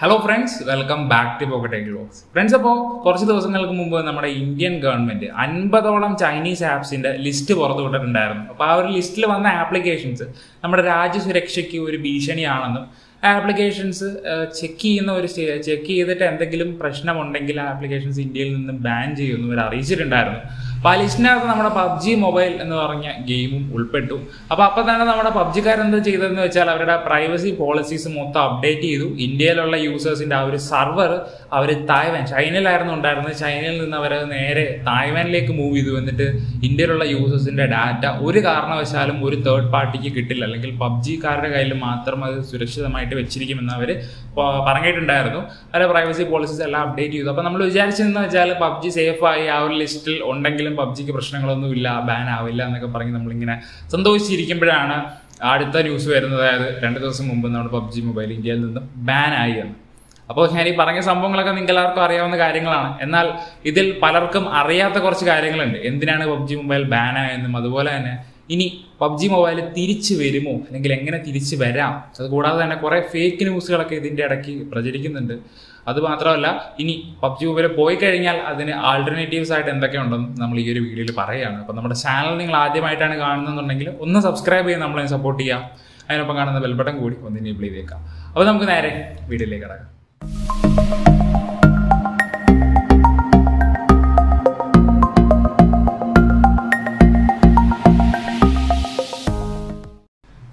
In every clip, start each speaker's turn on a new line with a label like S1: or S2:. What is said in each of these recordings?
S1: Hello friends welcome back to pocket blogs friends അപ്പോൾ കുറച്ച് ദിവസങ്ങൾക്ക് മുമ്പ് നമ്മുടെ ഇന്ത്യൻ ഗവൺമെന്റ് അൻപതോളം ചൈനീസ് ആപ്സിന്റെ ലിസ്റ്റ് പുറത്തുവിട്ടിട്ടുണ്ടായിരുന്നു അപ്പോൾ ആ ഒരു ലിസ്റ്റിൽ വന്ന ആപ്ലിക്കേഷൻസ് നമ്മുടെ രാജ്യസുരക്ഷയ്ക്ക് ഒരു ഭീഷണിയാണെന്നും ആപ്ലിക്കേഷൻസ് ചെക്ക് ചെയ്യുന്ന ഒരു ചെക്ക് ചെയ്തിട്ട് എന്തെങ്കിലും പ്രശ്നമുണ്ടെങ്കിൽ ആപ്ലിക്കേഷൻസ് ഇന്ത്യയിൽ നിന്ന് ബാൻ ചെയ്യുമെന്ന് അവർ അറിയിച്ചിട്ടുണ്ടായിരുന്നു. ആ നമ്മുടെ പബ്ജി മൊബൈൽ എന്ന് പറഞ്ഞ ഗെയിമും ഉൾപ്പെട്ടു. അപ്പോൾ അപ്പോൾ തന്നെ നമ്മുടെ പബ്ജിക്കാരെന്ത് ചെയ്തതെന്ന് വെച്ചാൽ അവരുടെ പ്രൈവസി പോളിസീസ് മൊത്തം അപ്ഡേറ്റ് ചെയ്തു. ഇന്ത്യയിലുള്ള യൂസേഴ്സിന്റെ ആ ഒരു സർവർ അവർ തായ്വാൻ ചൈനയിലായിരുന്നു ഉണ്ടായിരുന്നത്. ചൈനയിൽ നിന്ന് അവർ നേരെ തായ്വാനിലേക്ക് മൂവ് ചെയ്തു. എന്നിട്ട് ഇന്ത്യയിലുള്ള യൂസേഴ്സിന്റെ ഡാറ്റ ഒരു കാരണവശാലും ഒരു തേർഡ് പാർട്ടിക്ക് കിട്ടില്ല. അല്ലെങ്കിൽ പബ്ജിക്കാരുടെ കയ്യിൽ മാത്രം അത് സുരക്ഷിതമായിട്ട് വെച്ചിരിക്കുമെന്ന് അവർ പറഞ്ഞിട്ടുണ്ടായിരുന്നു. അവരുടെ പ്രൈവസി പോളിസീസ് എല്ലാം അപ്ഡേറ്റ് ചെയ്തു. അപ്പോൾ നമ്മൾ വിചാരിച്ചതെന്ന് വെച്ചാൽ പബ്ജി സേഫായി ആ ഒരു ലിസ്റ്റിൽ ഉണ്ടെങ്കിലും പബ്ജിക്ക് പ്രശ്നങ്ങളൊന്നുമില്ല ബാൻ ആവില്ല എന്നൊക്കെ പറഞ്ഞ് നമ്മളിങ്ങനെ സന്തോഷിച്ചിരിക്കുമ്പോഴാണ് അടുത്ത ന്യൂസ് വരുന്നത്. അതായത് രണ്ട് ദിവസം മുമ്പ് നമ്മുടെ പബ്ജി മൊബൈൽ ഇന്ത്യയിൽ നിന്ന് ബാൻ ആയി എന്ന്. അപ്പോൾ ഞാൻ ഈ പറഞ്ഞ സംഭവങ്ങളൊക്കെ നിങ്ങൾ എല്ലാവർക്കും അറിയാവുന്ന കാര്യങ്ങളാണ്. എന്നാൽ ഇതിൽ പലർക്കും അറിയാത്ത കുറച്ച് കാര്യങ്ങളുണ്ട്. എന്തിനാണ് പബ്ജി മൊബൈൽ ബാൻ ആയെന്നും അതുപോലെ തന്നെ ഇനി പബ്ജി മൊബൈൽ തിരിച്ചു വരുമോ? അല്ലെങ്കിൽ എങ്ങനെ തിരിച്ചു വരാം? അതുകൂടാതെ തന്നെ കുറേ ഫേക്ക് ന്യൂസുകളൊക്കെ ഇതിന്റെ ഇടയ്ക്ക് പ്രചരിക്കുന്നുണ്ട്. അത് മാത്രമല്ല ഇനി പബ്ജി മൊബൈൽ പോയി കഴിഞ്ഞാൽ അതിന് ആൾട്ടർനേറ്റീവ്സ് ആയിട്ട് എന്തൊക്കെ ഉണ്ടെന്ന് നമ്മൾ ഈ ഒരു വീഡിയോയിൽ പറയുകയാണ്. അപ്പോൾ നമ്മുടെ ചാനൽ നിങ്ങൾ ആദ്യമായിട്ടാണ് കാണുന്നുണ്ടെങ്കിൽ ഒന്ന് സബ്സ്ക്രൈബ് ചെയ്ത് നമ്മളെ സപ്പോർട്ട് ചെയ്യാം അതിനൊപ്പം കാണുന്ന ബെൽബട്ടൺ കൂടി ഒന്ന് എനേബിൾ ചെയ്തേക്കാം അപ്പോൾ നമുക്ക് നേരെ വീഡിയോയിലേക്ക് കിടക്കാം.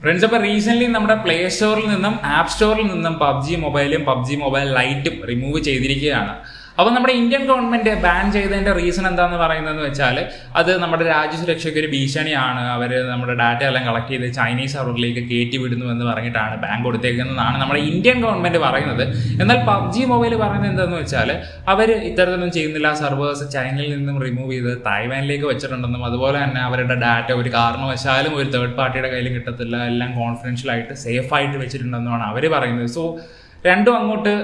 S1: ഫ്രണ്ട്സ് അപ്പോൾ റീസെന്റ് നമ്മുടെ പ്ലേ സ്റ്റോറിൽ നിന്നും ആപ്പ് സ്റ്റോറിൽ നിന്നും പബ്ജി മൊബൈലും പബ്ജി മൊബൈൽ ലൈറ്റും റിമൂവ് ചെയ്തിരിക്കുകയാണ്. അപ്പോൾ നമ്മുടെ ഇന്ത്യൻ ഗവൺമെന്റ് ബാൻ ചെയ്തതിന്റെ റീസൺ എന്താന്ന് പറയുന്നതെന്ന് വെച്ചാൽ അത് നമ്മുടെ രാജ്യസുരക്ഷയ്ക്ക് ഒരു ഭീഷണിയാണ്. അവർ നമ്മുടെ ഡാറ്റ എല്ലാം കളക്ട് ചെയ്ത് ചൈനീസ് സർവറിലേക്ക് കയറ്റി വിടുന്നു എന്ന് പറഞ്ഞിട്ടാണ് ബാൻ കൊടുത്തേക്കുന്നതാണ് നമ്മുടെ ഇന്ത്യൻ ഗവൺമെന്റ് പറയുന്നത്. എന്നാൽ പബ്ജി മൊബൈൽ പറയുന്നത് എന്താണെന്ന് വെച്ചാൽ അവർ ഇത്തരത്തിലൊന്നും ചെയ്യുന്നില്ല. സർവേഴ്സ് ചൈനയിൽ നിന്നും റിമൂവ് ചെയ്ത് തായ്വാനിലേക്ക് വെച്ചിട്ടുണ്ടെന്നും അതുപോലെ തന്നെ അവരുടെ ഡാറ്റ ഒരു കാരണവശാലും ഒരു തേർഡ് പാർട്ടിയുടെ കയ്യിൽ കിട്ടത്തില്ല. എല്ലാം കോൺഫിഡൻഷ്യൽ ആയിട്ട് സേഫ് ആയിട്ട് വെച്ചിട്ടുണ്ടെന്നാണ് അവർ പറയുന്നത്. സോ രണ്ടും അങ്ങോട്ട്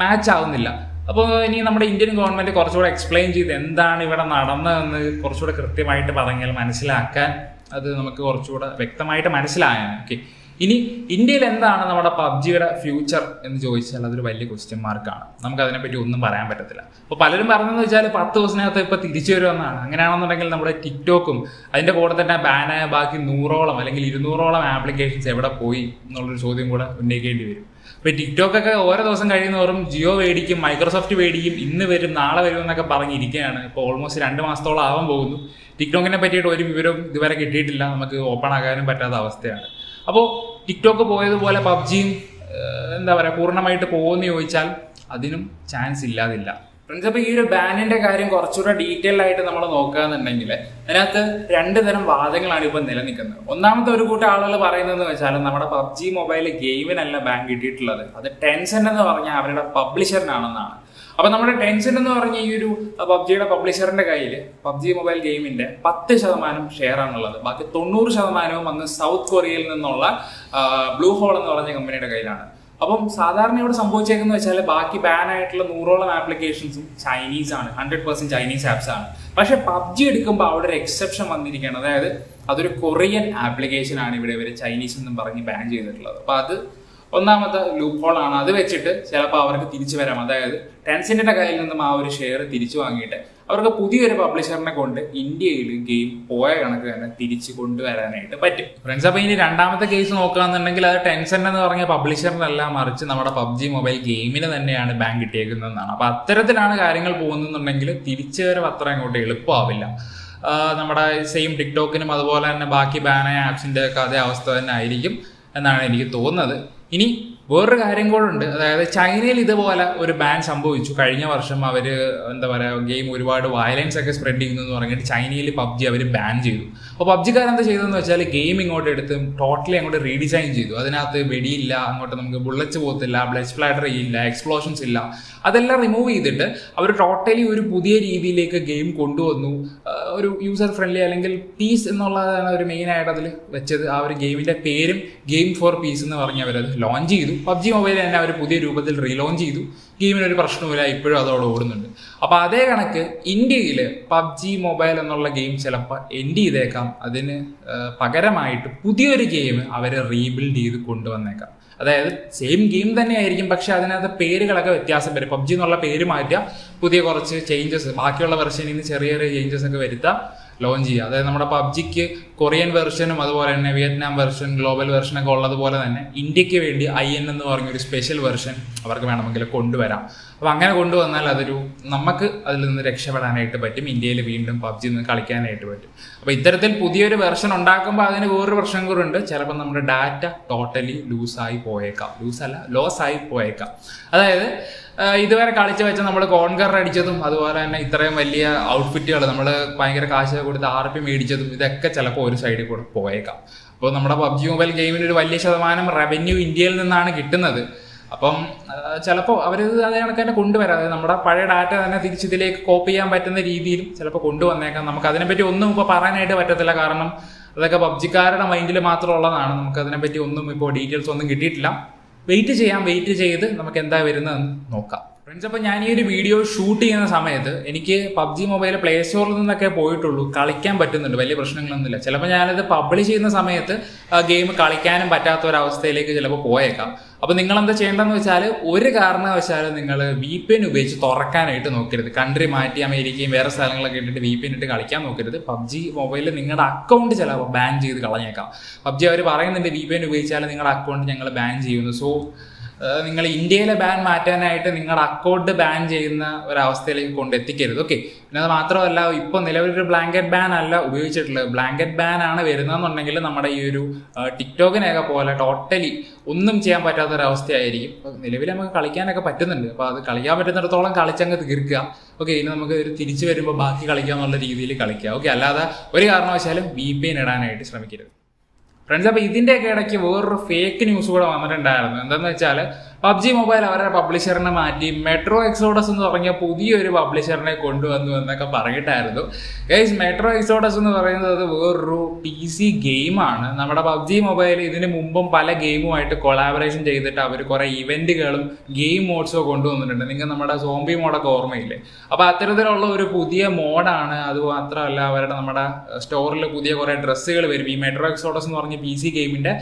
S1: മാച്ച് ആവുന്നില്ല. അപ്പോൾ ഇനി നമ്മുടെ ഇന്ത്യൻ ഗവൺമെന്റ് കുറച്ചുകൂടെ എക്സ്പ്ലെയിൻ ചെയ്ത് എന്താണ് ഇവിടെ നടന്നതെന്ന് കുറച്ചുകൂടെ കൃത്യമായിട്ട് പറഞ്ഞാൽ മനസ്സിലാക്കാൻ അത് നമുക്ക് കുറച്ചുകൂടെ വ്യക്തമായിട്ട് മനസ്സിലായാണ് ഓക്കെ ഇനി ഇന്ത്യയിൽ എന്താണ് നമ്മുടെ പബ്ജിയുടെ ഫ്യൂച്ചർ എന്ന് ചോദിച്ചാൽ അതൊരു വലിയ ക്വസ്റ്റ്യൻ മാർക്കാണ് നമുക്ക് അതിനെപ്പറ്റി ഒന്നും പറയാൻ പറ്റത്തില്ല. അപ്പോൾ പലരും പറഞ്ഞതെന്ന് വെച്ചാൽ പത്ത് ദിവസത്തിനകത്ത് ഇപ്പോൾ തിരിച്ചു വരുമെന്നാണ് അങ്ങനെയാണെന്നുണ്ടെങ്കിൽ നമ്മുടെ ടിക്ടോക്കും അതിന്റെ കൂടെ തന്നെ ബാനായ ബാക്കി നൂറോളം അല്ലെങ്കിൽ ഇരുന്നൂറോളം ആപ്ലിക്കേഷൻസ് എവിടെ പോയി എന്നുള്ളൊരു ചോദ്യം കൂടെ ഉന്നയിക്കേണ്ടി വരും. ഇപ്പോൾ ടിക്ടോക്ക് ഒക്കെ ഓരോ ദിവസം കഴിയുന്നവരും ജിയോ മേടിക്കും മൈക്രോസോഫ്റ്റ് മേടിക്കും ഇന്ന് വരും നാളെ വരും എന്നൊക്കെ പറഞ്ഞിരിക്കുകയാണ്. ഇപ്പോൾ ഓൾമോസ്റ്റ് രണ്ട് മാസത്തോളം ആവാൻ പോകുന്നു. ടിക്ടോക്കിനെ പറ്റിയിട്ട് ഒരു വിവരം ഇതുവരെ കിട്ടിയിട്ടില്ല. നമുക്ക് ഓപ്പൺ ആകാനും പറ്റാത്ത അവസ്ഥയാണ്. അപ്പോൾ ടിക്ടോക്ക് പോയതുപോലെ പബ്ജിയും എന്താ പറയുക പൂർണമായിട്ട് പോകുമെന്ന് ചോദിച്ചാൽ അതിനും ചാൻസ് ഇല്ലാതില്ല. ഫ്രണ്ട്സ് അപ്പോൾ ഈ ഒരു ബാനിന്റെ കാര്യം കുറച്ചുകൂടെ ഡീറ്റെയിൽ ആയിട്ട് നമ്മൾ നോക്കുകയെന്നുണ്ടെങ്കിൽ അതിനകത്ത് രണ്ട് തരം വാദങ്ങളാണ് ഇപ്പോൾ നിലനിൽക്കുന്നത്. ഒന്നാമത്തെ ഒരു കൂട്ടം ആളുകൾ പറയുന്നതെന്ന് വെച്ചാൽ നമ്മുടെ പബ്ജി മൊബൈൽ ഗെയിമിനല്ല ബാൻ കിട്ടിയിട്ടുള്ളത്. അത് ടെൻസെന്റ് എന്ന് പറഞ്ഞാൽ അവരുടെ പബ്ലിഷറിനാണെന്നാണ് അപ്പൊ നമ്മുടെ ടെൻഷൻ എന്ന് പറഞ്ഞ ഈ ഒരു പബ്ജിയുടെ പബ്ലിഷറിന്റെ കയ്യിൽ പബ്ജി മൊബൈൽ ഗെയിമിന്റെ പത്ത് ശതമാനം ഷെയർ ആണുള്ളത് ബാക്കി തൊണ്ണൂറ് ശതമാനവും അന്ന് സൗത്ത് കൊറിയയിൽ നിന്നുള്ള ബ്ലൂ ഹോൾ എന്ന് പറഞ്ഞ കമ്പനിയുടെ കയ്യിലാണ്. അപ്പം സാധാരണ ഇവിടെ സംഭവിച്ചേക്കെന്ന് വെച്ചാൽ ബാക്കി ബാൻ ആയിട്ടുള്ള നൂറോളം ആപ്ലിക്കേഷൻസും ചൈനീസ് ആണ്. ഹൺഡ്രഡ് പെർസെന്റ് ചൈനീസ് ആപ്സ് ആണ്. പക്ഷെ പബ്ജി എടുക്കുമ്പോൾ അവിടെ ഒരു എക്സെപ്ഷൻ വന്നിരിക്കുകയാണ്. അതായത് അതൊരു കൊറിയൻ ആപ്ലിക്കേഷൻ ആണ് ഇവിടെ ഇവർ ചൈനീസ് എന്നും പറഞ്ഞ് ബാൻ ചെയ്തിട്ടുള്ളത്. അപ്പൊ അത് ഒന്നാമത്തെ ലൂപ്പ് ഹോൾ ആണ്. അത് വെച്ചിട്ട് ചിലപ്പോൾ അവർക്ക് തിരിച്ചു വരാം. അതായത് ടെൻസിന്റെ കയ്യിൽ നിന്നും ആ ഒരു ഷെയർ തിരിച്ചു വാങ്ങിയിട്ട് അവർക്ക് പുതിയൊരു പബ്ലിഷറിനെ കൊണ്ട് ഇന്ത്യയിൽ ഗെയിം പോയ കണക്ക് തന്നെ തിരിച്ചു കൊണ്ടുവരാനായിട്ട് പറ്റും. ഫ്രണ്ട്സ് അപ്പൊ ഇനി രണ്ടാമത്തെ കേസ് നോക്കുകയാണെന്നുണ്ടെങ്കിൽ അത് ടെൻഷൻ എന്ന് പറഞ്ഞ പബ്ലിഷറിനല്ല മറിച്ച് നമ്മുടെ പബ്ജി മൊബൈൽ ഗെയിമിന് തന്നെയാണ് ബാൻ കിട്ടിയേക്കുന്നതെന്നാണ്. അപ്പൊ അത്തരത്തിലാണ് കാര്യങ്ങൾ പോകുന്നുണ്ടെങ്കിൽ തിരിച്ചു വരവ് അത്ര അങ്ങോട്ട് എളുപ്പമാവില്ല. നമ്മുടെ സെയിം ടിക്ടോക്കിനും അതുപോലെ തന്നെ ബാക്കി ബാനായ ആപ്സിന്റെ ഒക്കെ അതേ അവസ്ഥ തന്നെ ആയിരിക്കും എന്നാണ് എനിക്ക് തോന്നുന്നത്. ഇനി വേറൊരു കാര്യം കൂടെ ഉണ്ട്. അതായത് ചൈനയിൽ ഇതുപോലെ ഒരു ബാൻ സംഭവിച്ചു. കഴിഞ്ഞ വർഷം അവർ എന്താ പറയുക ഗെയിം ഒരുപാട് വയലൻസ് ഒക്കെ സ്പ്രെഡ് ചെയ്യുന്നു എന്ന് പറഞ്ഞിട്ട് ചൈനയിൽ പബ്ജി അവർ ബാൻ ചെയ്തു. അപ്പോൾ പബ്ജിക്കാരൻ എന്താ ചെയ്തതെന്ന് വെച്ചാൽ ഗെയിം ഇങ്ങോട്ട് എടുത്ത് ടോട്ടലി അങ്ങോട്ട് റീഡിസൈൻ ചെയ്തു. അതിനകത്ത് വെടിയില്ല അങ്ങോട്ട് നമുക്ക് ബുള്ളറ്റ്സ് പോകത്തില്ല ബ്ലഡ് ഫ്ലാറ്റർ ഇല്ല എക്സ്പ്ലോഷൻസ് ഇല്ല. അതെല്ലാം റിമൂവ് ചെയ്തിട്ട് അവർ ടോട്ടലി ഒരു പുതിയ രീതിയിലേക്ക് ഗെയിം കൊണ്ടുവന്നു. ഒരു യൂസർ ഫ്രണ്ട്ലി അല്ലെങ്കിൽ പീസ് എന്നുള്ളതാണ് അവർ മെയിൻ ആയിട്ട് അതിൽ വെച്ചത്. ആ ഒരു ഗെയിമിന്റെ പേരും ഗെയിം ഫോർ പീസ് എന്ന് പറഞ്ഞ് അവരത് ലോഞ്ച് ചെയ്തു. പബ്ജി മൊബൈൽ തന്നെ അവർ പുതിയ രൂപത്തിൽ റീലോഞ്ച് ചെയ്തു. ഗെയിമിനൊരു പ്രശ്നമില്ല ഇപ്പോഴും അതോടെ ഓടുന്നുണ്ട്. അപ്പോൾ അതേ കണക്ക് ഇന്ത്യയിൽ പബ്ജി മൊബൈൽ എന്നുള്ള ഗെയിം ചിലപ്പോൾ എൻഡ് ചെയ്തേക്കാം. അതിന് പകരമായിട്ട് പുതിയൊരു ഗെയിം അവർ റീബിൽഡ് ചെയ്ത് കൊണ്ടുവന്നേക്കാം. അതായത് സെയിം ഗെയിം തന്നെ ആയിരിക്കും പക്ഷെ അതിനകത്ത് പേരുകളൊക്കെ വ്യത്യാസം വരും. പബ്ജി എന്നുള്ള പേര് മാറ്റുക പുതിയ കുറച്ച് ചേഞ്ചസ് ബാക്കിയുള്ള വെർഷനിൽ നിന്ന് ചെറിയ ചെറിയ ചേഞ്ചസ് ഒക്കെ വരുത്താം ലോഞ്ച് ചെയ്യുക അതായത് നമ്മുടെ പബ്ജിക്ക് കൊറിയൻ വെർഷനും അതുപോലെ തന്നെ വിയറ്റ്നാം വെർഷൻ ഗ്ലോബൽ വെർഷൻ ഒക്കെ ഉള്ളതുപോലെ തന്നെ ഇന്ത്യയ്ക്ക് വേണ്ടി ഐ എൻ എന്ന് പറഞ്ഞൊരു സ്പെഷ്യൽ വെർഷൻ അവർക്ക് വേണമെങ്കിൽ കൊണ്ടുവരാം. അപ്പോൾ അങ്ങനെ കൊണ്ടുവന്നാൽ അതൊരു നമുക്ക് അതിൽ നിന്ന് രക്ഷപ്പെടാനായിട്ട് പറ്റും. ഇന്ത്യയിൽ വീണ്ടും പബ്ജി നിന്ന് കളിക്കാനായിട്ട് പറ്റും. അപ്പോൾ ഇത്തരത്തിൽ പുതിയൊരു വെർഷൻ ഉണ്ടാക്കുമ്പോൾ അതിന് വേറൊരു പ്രശ്നം കൂടെ ഉണ്ട്. ചിലപ്പോൾ നമ്മുടെ ഡാറ്റ ടോട്ടലി ലൂസായി പോയേക്കാം. ലൂസ് അല്ല ലോസ് ആയി പോയേക്കാം. അതായത് ഇതുവരെ കളിച്ച് വെച്ച നമ്മൾ കോൺകർ അടിച്ചതും അതുപോലെ തന്നെ ഇത്രയും വലിയ ഔട്ട്ഫിറ്റുകൾ നമ്മൾ ഭയങ്കര കാശ് കൊടുത്ത് ആർ പി മേടിച്ചതും ഇതൊക്കെ ചിലപ്പോൾ ഒരു സൈഡിൽ കൂടെ പോയേക്കാം. അപ്പോൾ നമ്മുടെ പബ്ജി മൊബൈൽ ഗെയിമിന് ഒരു വലിയ ശതമാനം റവന്യൂ ഇന്ത്യയിൽ നിന്നാണ് കിട്ടുന്നത്. അപ്പം ചിലപ്പോൾ അവർ അതേ കണക്ക് തന്നെ കൊണ്ടുവരാം. അതായത് നമ്മുടെ പഴയ ഡാറ്റ തന്നെ തിരിച്ചിതിലേക്ക് കോപ്പി ചെയ്യാൻ പറ്റുന്ന രീതിയിലും ചിലപ്പോൾ കൊണ്ടുവന്നേക്കാം. നമുക്ക് അതിനെപ്പറ്റി ഒന്നും ഇപ്പോൾ പറയാനായിട്ട് പറ്റത്തില്ല. കാരണം അതൊക്കെ പബ്ജിക്കാരുടെ മൈൻഡിൽ മാത്രമുള്ളതാണ് നമുക്ക് അതിനെപ്പറ്റി ഒന്നും ഇപ്പോൾ ഡീറ്റെയിൽസ് ഒന്നും കിട്ടിയിട്ടില്ല. വെയിറ്റ് ചെയ്യാം. വെയിറ്റ് ചെയ്ത് നമുക്ക് എന്താ വരുന്നതെന്ന് നോക്കാം. ഫ്രണ്ട്സ് അപ്പോൾ ഞാൻ ഈ ഒരു വീഡിയോ ഷൂട്ട് ചെയ്യുന്ന സമയത്ത് എനിക്ക് പബ്ജി മൊബൈൽ പ്ലേ സ്റ്റോറിൽ നിന്നൊക്കെ പോയിട്ടുള്ളൂ. കളിക്കാൻ പറ്റുന്നുണ്ട്. വലിയ പ്രശ്നങ്ങളൊന്നുമില്ല. ചിലപ്പോൾ ഞാനത് പബ്ലിഷ് ചെയ്യുന്ന സമയത്ത് ഗെയിം കളിക്കാനും പറ്റാത്ത ഒരു അവസ്ഥയിലേക്ക് ചിലപ്പോൾ പോയേക്കാം. അപ്പോൾ നിങ്ങൾ എന്താ ചെയ്യേണ്ടതെന്ന് വെച്ചാൽ ഒരു കാരണവശാലും നിങ്ങൾ വി പി എൻ ഉപയോഗിച്ച് തുറക്കാനായിട്ട് നോക്കരുത്. കൺട്രി മാറ്റി അമേരിക്കയും വേറെ സ്ഥലങ്ങളൊക്കെ ഇട്ടിട്ട് വി പി എൻ ഇട്ട് കളിക്കാൻ നോക്കരുത്. പബ്ജി മൊബൈലിൽ നിങ്ങളുടെ അക്കൗണ്ട് ചിലപ്പോൾ ബാൻ ചെയ്ത് കളഞ്ഞേക്കാം. പബ്ജി അവർ പറയുന്നുണ്ട് വി പി എൻ ഉപയോഗിച്ചാൽ നിങ്ങളുടെ അക്കൗണ്ട് ഞങ്ങൾ ബാൻ ചെയ്യുന്നു. സോ നിങ്ങൾ ഇന്ത്യയിലെ ബാൻ മാറ്റാനായിട്ട് നിങ്ങളുടെ അക്കൗണ്ട് ബാൻ ചെയ്യുന്ന ഒരവസ്ഥയിലേക്ക് കൊണ്ടെത്തിക്കരുത്. ഓക്കെ പിന്നെ അത് മാത്രമല്ല ഇപ്പോൾ നിലവിലൊരു ബ്ലാങ്കറ്റ് ബാൻ അല്ല ഉപയോഗിച്ചിട്ടുള്ളത്. ബ്ലാങ്കറ്റ് ബാൻ ആണ് വരുന്നതെന്നുണ്ടെങ്കിൽ നമ്മുടെ ഈ ഒരു ടിക്ടോക്കിനെയൊക്കെ പോലെ ടോട്ടലി ഒന്നും ചെയ്യാൻ പറ്റാത്ത ഒരു അവസ്ഥയായിരിക്കും നിലവിൽ നമുക്ക് കളിക്കാനൊക്കെ പറ്റുന്നുണ്ട്. അപ്പോൾ അത് കളിക്കാൻ പറ്റുന്നിടത്തോളം കളിച്ചങ്ങ് തീർക്കുക. ഓക്കെ ഇനി നമുക്ക് ഒരു തിരിച്ചു വരുമ്പോൾ ബാക്കി കളിക്കുക എന്നുള്ള രീതിയിൽ കളിക്കുക ഓക്കെ അല്ലാതെ ഒരു കാരണവശാലും വി പി ഇടാനായിട്ട് ശ്രമിക്കരുത്. ഫ്രണ്ട്സ് അപ്പോൾ ഇതിന്റെയൊക്കെ ഇടയ്ക്ക് വേറൊരു ഫേക്ക് ന്യൂസ് കൂടെ വന്നിട്ടുണ്ടായിരുന്നു. എന്താണെന്ന് വെച്ചാൽ പബ്ജി മൊബൈൽ അവരുടെ പബ്ലിഷറിനെ മാറ്റി. മെട്രോ എക്സോഡസ് എന്ന് പറഞ്ഞ പുതിയൊരു പബ്ലിഷറിനെ കൊണ്ടുവന്നു എന്നൊക്കെ പറഞ്ഞിട്ടായിരുന്നു. ഗൈസ് മെട്രോ എക്സോഡസ് എന്ന് പറയുന്നത് വേറൊരു പി സി ഗെയിമാണ് നമ്മുടെ പബ്ജി മൊബൈൽ ഇതിന് മുമ്പും പല ഗെയിമുമായിട്ട് കൊളാബറേഷൻ ചെയ്തിട്ട് അവർ കുറേ ഇവന്റുകളും ഗെയിം മോഡ്സോ കൊണ്ടുവന്നിട്ടുണ്ട്. നിങ്ങൾ നമ്മുടെ സോംബി മോഡൊക്കെ ഓർമ്മയില്ലേ? അപ്പോൾ അത്തരത്തിലുള്ള ഒരു പുതിയ മോഡാണ് അത് മാത്രമല്ല അവരുടെ നമ്മുടെ സ്റ്റോറിൽ പുതിയ കുറേ ഡ്രസ്സുകൾ വരും. ഈ മെട്രോ എക്സോഡസ് എന്ന് പറഞ്ഞ പി സി ഗെയിമിന്റെ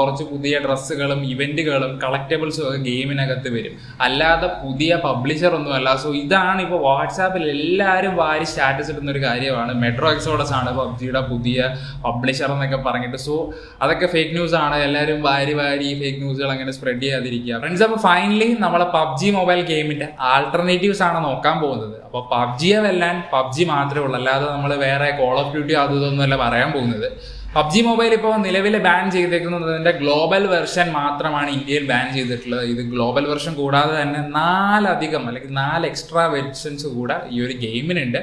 S1: കുറച്ച് പുതിയ ഡ്രസ്സുകളും ഇവന്റുകളും കളക്റ്റബിൾസും ഒക്കെ ഗെയിമിനകത്ത് വരും. അല്ലാതെ പുതിയ പബ്ലിഷർ ഒന്നും അല്ല സോ ഇതാണ് ഇപ്പോൾ വാട്സാപ്പിൽ എല്ലാവരും വാരി സ്റ്റാറ്റസ് ഇടുന്ന ഒരു കാര്യമാണ്. മെട്രോ എക്സോഡസ് ആണ് പബ്ജിയുടെ പുതിയ പബ്ലിഷർ എന്നൊക്കെ പറഞ്ഞിട്ട്. സോ അതൊക്കെ ഫേക്ക് ന്യൂസ് ആണ്. എല്ലാവരും വാരി വാരി ഫേക്ക് ന്യൂസുകൾ അങ്ങനെ സ്പ്രെഡ് ചെയ്യാതിരിക്കുക. ഫ്രണ്ട്സ് അപ്പോൾ ഫൈനലി നമ്മളെ പബ്ജി മൊബൈൽ ഗെയിമിന്റെ ആൾട്ടർനേറ്റീവ്സ് ആണ് നോക്കാൻ പോകുന്നത്. അപ്പോൾ പബ്ജിയെ വെല്ലാൻ പബ്ജി മാത്രമേ ഉള്ളൂ. അല്ലാതെ നമ്മൾ വേറെ കോൾ ഓഫ് ഡ്യൂട്ടി അത് ഇതൊന്നുമല്ല പറയാൻ പോകുന്നത്. പബ്ജി മൊബൈൽ ഇപ്പോൾ നിലവിൽ ബാൻ ചെയ്തേക്കുന്നതിന്റെ ഗ്ലോബൽ വെർഷൻ മാത്രമാണ് ഇന്ത്യയിൽ ബാൻ ചെയ്തിട്ടുള്ളത്. ഇത് ഗ്ലോബൽ വെർഷൻ കൂടാതെ തന്നെ നാലധികം അല്ലെങ്കിൽ നാല് എക്സ്ട്രാ വെർഷൻസ് കൂടെ ഈ ഒരു ഗെയിമിനുണ്ട്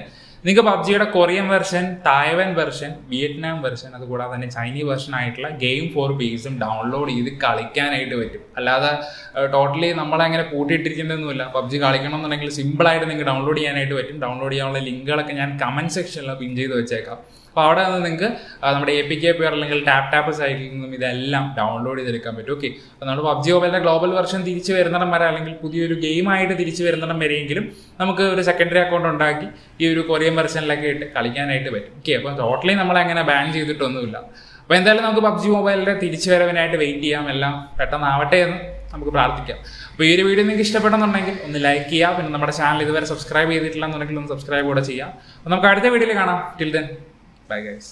S1: നിങ്ങൾക്ക് പബ്ജിയുടെ Korean version Taiwan version Vietnam version അതുകൂടാതെ തന്നെ ചൈനീസ് വെർഷൻ ആയിട്ടുള്ള ഗെയിം ഫോർ ബേസും ഡൗൺലോഡ് ചെയ്ത് കളിക്കാനായിട്ട് പറ്റും. അല്ലാതെ ടോട്ടലി നമ്മളങ്ങനെ കൂട്ടിയിട്ടിരിക്കുന്നതൊന്നുമില്ല പബ്ജി കളിക്കണമെന്നുണ്ടെങ്കിൽ സിമ്പിളായിട്ട് നിങ്ങൾക്ക് ഡൗൺലോഡ് ചെയ്യാനായിട്ട് പറ്റും. ഡൗൺലോഡ് ചെയ്യാനുള്ള ലിങ്കുകളൊക്കെ ഞാൻ കമന്റ് സെക്ഷനിൽ പിൻ ചെയ്ത് വെച്ചേക്കാം. അപ്പോൾ അവിടെ നിന്ന് നിങ്ങൾക്ക് നമ്മുടെ എ പി കെ പി അല്ലെങ്കിൽ ടാപ്പ് ടാപ്പ് സൈറ്റിൽ നിന്നും ഇതെല്ലാം ഡൗൺലോഡ് ചെയ്തെടുക്കാൻ പറ്റും. ഓക്കെ അപ്പോൾ നമ്മൾ പബ്ജി മൊബൈലിന്റെ ഗ്ലോബൽ വെർഷൻ തിരിച്ചു വരുന്നിടം വരെ അല്ലെങ്കിൽ പുതിയൊരു ഗെയിമായിട്ട് തിരിച്ചു വരുന്നിടം വരെയെങ്കിലും നമുക്ക് ഒരു സെക്കൻഡറി അക്കൗണ്ട് ഉണ്ടാക്കി ഈ ഒരു കൊറിയൻ വെർഷനിലൊക്കെ ഇട്ട് കളിക്കാനായിട്ട് പറ്റും. ഓക്കെ അപ്പോൾ ടോട്ടലി നമ്മളങ്ങനെ ബാൻ ചെയ്തിട്ടൊന്നുമില്ല. അപ്പോൾ എന്തായാലും നമുക്ക് പബ്ജി മൊബൈലിന്റെ തിരിച്ചു വരവിനായിട്ട് വെയിറ്റ് ചെയ്യാം. എല്ലാം പെട്ടെന്ന് ആവട്ടെ എന്ന് നമുക്ക് പ്രാർത്ഥിക്കാം. അപ്പോൾ ഈ ഒരു വീഡിയോ നിങ്ങൾക്ക് ഇഷ്ടപ്പെടുന്നുണ്ടെങ്കിൽ ഒന്ന് ലൈക്ക് ചെയ്യുക. പിന്നെ നമ്മുടെ ചാനൽ ഇതുവരെ സബ്സ്ക്രൈബ് ചെയ്തിട്ടില്ല എന്നുണ്ടെങ്കിൽ ഒന്ന് സബ്സ്ക്രൈബ് കൂടെ ചെയ്യാം അപ്പോൾ നമുക്ക് അടുത്ത വീഡിയോയിൽ കാണാം. Till then bye guys